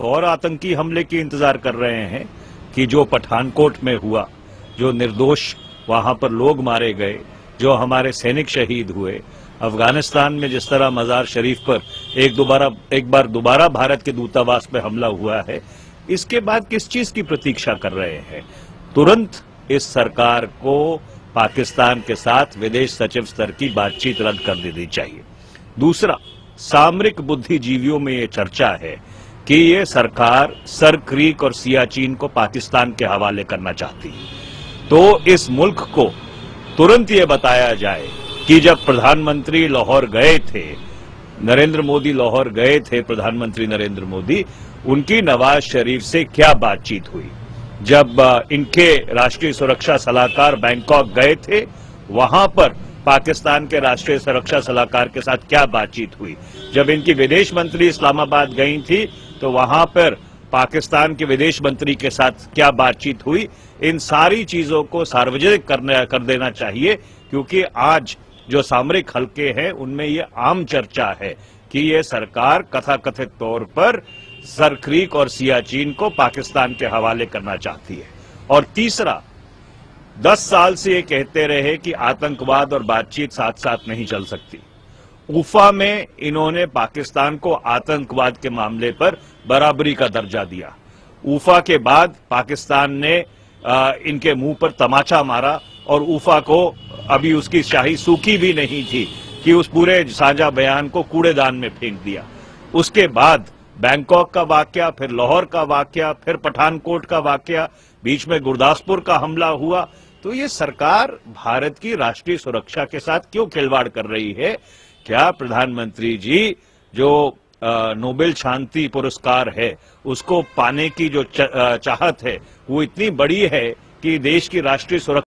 और आतंकी हमले की इंतज़ार कर रहे हैं कि जो पठानकोट में हुआ, जो निर्दोष वहाँ पर लोग मारे गए, जो हमारे सैनिक शहीद हुए, अफ़गानिस्तान में जिस तरह मजार शरीफ पर एक दोबारा, एक बार दोबारा भारत के दूतावास पे हमला हुआ है, इसके बाद किस चीज़ की प्रतीक्षा कर रहे हैं? तुरंत इस सरकार को पाकिस्तान के साथ विदेश सचिव स्तर की बातचीत रद्द कर देनी चाहिए। दूसरा, सामरिक बुद्धिजीवियों में ये चर्चा है कि ये सरकार सर क्रीक और सियाचिन को पाकिस्तान के हवाले करना चाहती तो इस मुल्क को तुरंत ये बताया जाए कि जब प्रधानमंत्री लाहौर गए थे, नरेंद्र मोदी लाहौर गए थे, प्रधानमंत्री नरेंद्र मोदी, उनकी नवाज़ शरीफ से क्या बातचीत हुई? जब इनके राष्ट्रीय सुरक्षा सलाहकार बैंकॉक गए थे, वहाँ पर पाकिस्तान के राष्ट्रीय सुरक्षा सलाहकार के साथ क्या बातचीत हुई? जब इनकी विदेश मंत्री इस्लामाबाद गई थी तो वहाँ पर पाकिस्तान के विदेश मंत्री के साथ क्या बातचीत हुई? इन सारी चीज़ों को सार्वजनिक करने, कर देना चाहिए, क्योंकि आज जो सामरिक हलके हैं, उनमें ये आम चर्चा है कि ये सरकार कथाकथित तौर पर सरक्रीक और सियाचिन को पाकिस्तान के हवाले करना चाहती है। और तीसरा, दस साल से ये कहते रहे कि आतंकवाद और बातचीत साथ साथ नहीं चल सकती। उफा में इन्होंने पाकिस्तान को आतंकवाद के मामले पर बराबरी का दर्जा दिया। उफा के बाद पाकिस्तान ने आ, इनके मुँह पर तमाचा मारा और उफा को अभी उसकी शाही सूखी भी नहीं थी कि उस पूरे साझा बयान को कूड़ेदान में फेंक दिया। उसके बाद बैंकॉक का वाक्य फिर लाहौर का वाक्य फिर पठानकोट का वाक्य बीच में गुरदासपुर का हमला हुआ। तो ये सरकार भारत की राष्ट्रीय सुरक्षा के साथ क्यों खिलवाड़ कर रही है? क्या प्रधानमंत्री जी, जो नोबेल शांति पुरस्कार है, उसको पाने की जो चाहत है, वो इतनी बड़ी है कि देश की राष्ट्रीय सुरक्षा